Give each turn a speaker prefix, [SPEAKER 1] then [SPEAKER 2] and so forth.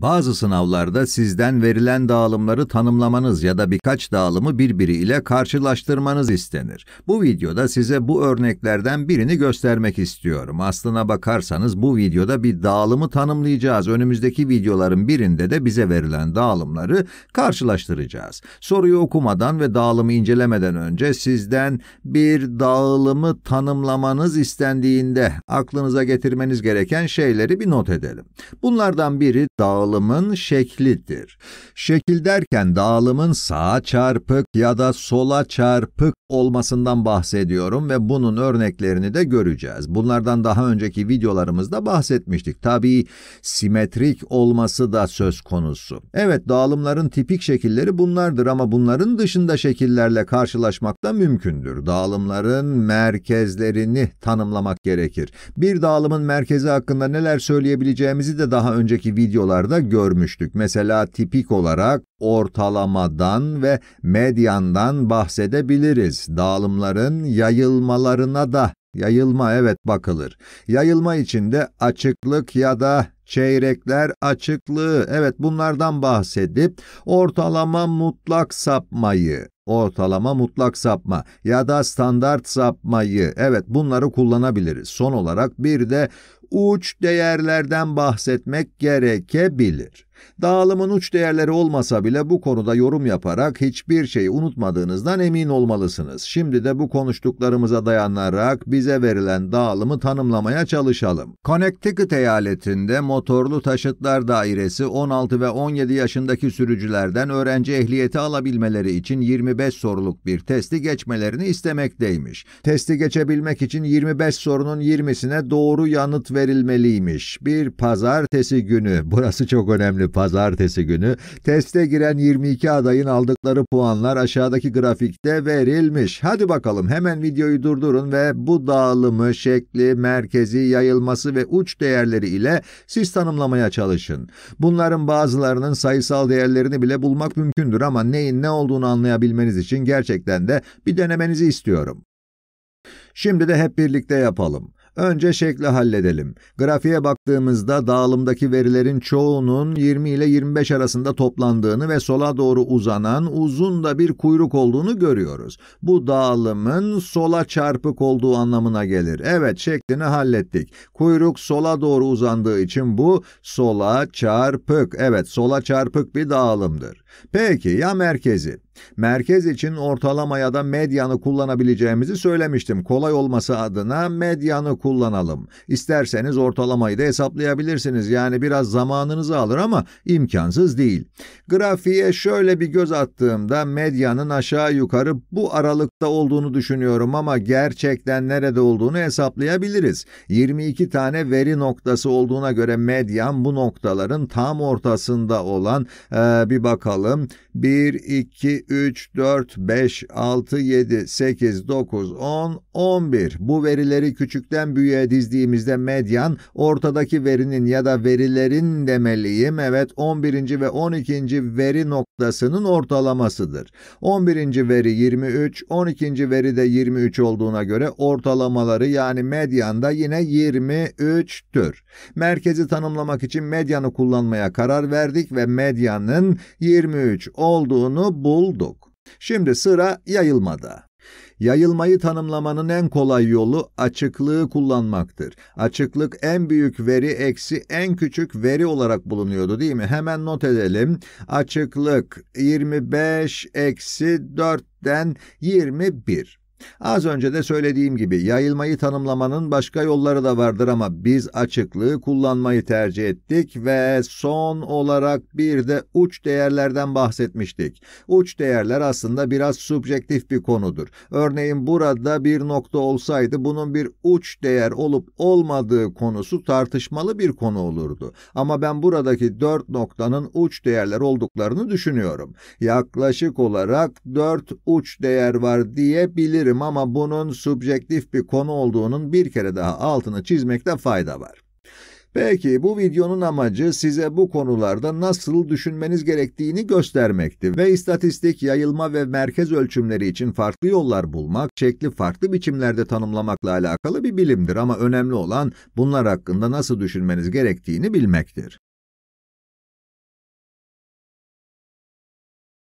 [SPEAKER 1] Bazı sınavlarda sizden verilen dağılımları tanımlamanız ya da birkaç dağılımı birbiriyle karşılaştırmanız istenir. Bu videoda size bu örneklerden birini göstermek istiyorum. Aslına bakarsanız bu videoda bir dağılımı tanımlayacağız. Önümüzdeki videoların birinde de bize verilen dağılımları karşılaştıracağız. Soruyu okumadan ve dağılımı incelemeden önce sizden bir dağılımı tanımlamanız istendiğinde aklınıza getirmeniz gereken şeyleri bir not edelim. Bunlardan biri dağılım dağılımın şeklidir. Şekil derken dağılımın sağa çarpık ya da sola çarpık olmasından bahsediyorum ve bunun örneklerini de göreceğiz. Bunlardan daha önceki videolarımızda bahsetmiştik. Tabii simetrik olması da söz konusu. Evet dağılımların tipik şekilleri bunlardır ama bunların dışında şekillerle karşılaşmak da mümkündür. Dağılımların merkezlerini tanımlamak gerekir. Bir dağılımın merkezi hakkında neler söyleyebileceğimizi de daha önceki videolarda görmüştük. Mesela tipik olarak ortalamadan ve medyandan bahsedebiliriz. Dağılımların yayılmalarına da Yayılma evet bakılır. Yayılma içinde açıklık ya da çeyrekler açıklığı evet bunlardan bahsedip ortalama mutlak sapmayı ortalama mutlak sapma ya da standart sapmayı evet bunları kullanabiliriz. Son olarak bir de uç değerlerden bahsetmek gerekebilir. Dağılımın uç değerleri olmasa bile bu konuda yorum yaparak hiçbir şeyi unutmadığınızdan emin olmalısınız. Şimdi de bu konuştuklarımıza dayanarak bize verilen dağılımı tanımlamaya çalışalım. Connecticut eyaletinde motorlu taşıtlar dairesi 16 ve 17 yaşındaki sürücülerden öğrenci ehliyeti alabilmeleri için 25 soruluk bir testi geçmelerini istemekteymiş. Testi geçebilmek için 25 sorunun 20'sine doğru yanıt verilmeliymiş. Bir pazartesi günü, burası çok önemli pazartesi günü teste giren 22 adayın aldıkları puanlar aşağıdaki grafikte verilmiş. Hadi bakalım hemen videoyu durdurun ve bu dağılımı, şekli, merkezi, yayılması ve uç değerleri ile siz tanımlamaya çalışın. Bunların bazılarının sayısal değerlerini bile bulmak mümkündür ama neyin ne olduğunu anlayabilmeniz için gerçekten de bir denemenizi istiyorum. Şimdi de hep birlikte yapalım. Önce şekli halledelim. Grafiğe baktığımızda dağılımdaki verilerin çoğunun 20 ile 25 arasında toplandığını ve sola doğru uzanan uzun da bir kuyruk olduğunu görüyoruz. Bu dağılımın sola çarpık olduğu anlamına gelir. Evet şeklini hallettik. Kuyruk sola doğru uzandığı için bu sola çarpık. Evet sola çarpık bir dağılımdır. Peki ya merkezi? Merkez için ortalama ya da medyanı kullanabileceğimizi söylemiştim. Kolay olması adına medyanı kullanalım. İsterseniz ortalamayı da hesaplayabilirsiniz. Yani biraz zamanınızı alır ama imkansız değil. Grafiğe şöyle bir göz attığımda medyanın aşağı yukarı bu aralıkta olduğunu düşünüyorum ama gerçekten nerede olduğunu hesaplayabiliriz. 22 tane veri noktası olduğuna göre medyan bu noktaların tam ortasında olan ee, bir bakalım. 1, 2, 3, 4, 5, 6, 7, 8, 9, 10, 11. Bu verileri küçükten büyüğe dizdiğimizde medyan ortadaki verinin ya da verilerin demeliyim. Evet 11. ve 12. veri noktasının ortalamasıdır. 11. veri 23, 12. veri de 23 olduğuna göre ortalamaları yani medyanda yine 23'tür. Merkezi tanımlamak için medyanı kullanmaya karar verdik ve medyanın 23 olduğunu bulduk. Şimdi sıra yayılmada. Yayılmayı tanımlamanın en kolay yolu açıklığı kullanmaktır. Açıklık en büyük veri eksi en küçük veri olarak bulunuyordu değil mi? Hemen not edelim. Açıklık 25 eksi 4'ten 21. Az önce de söylediğim gibi yayılmayı tanımlamanın başka yolları da vardır ama biz açıklığı kullanmayı tercih ettik ve son olarak bir de uç değerlerden bahsetmiştik. Uç değerler aslında biraz subjektif bir konudur. Örneğin burada bir nokta olsaydı bunun bir uç değer olup olmadığı konusu tartışmalı bir konu olurdu. Ama ben buradaki dört noktanın uç değerler olduklarını düşünüyorum. Yaklaşık olarak dört uç değer var diyebilirim diyebilirim ama bunun subjektif bir konu olduğunun bir kere daha altını çizmekte fayda var. Peki bu videonun amacı size bu konularda nasıl düşünmeniz gerektiğini göstermekti ve istatistik, yayılma ve merkez ölçümleri için farklı yollar bulmak, şekli farklı biçimlerde tanımlamakla alakalı bir bilimdir ama önemli olan bunlar hakkında nasıl düşünmeniz gerektiğini bilmektir.